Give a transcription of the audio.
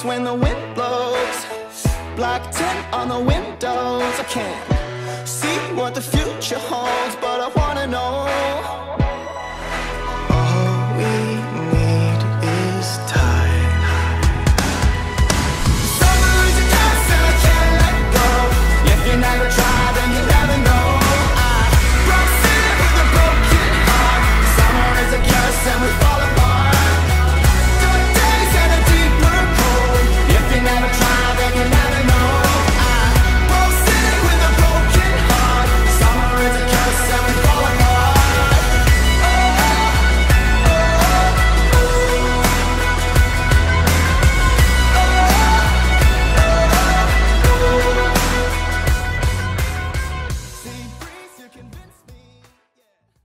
when the wind blows Black tint on the windows. I can't see what the future holds But I wanna know.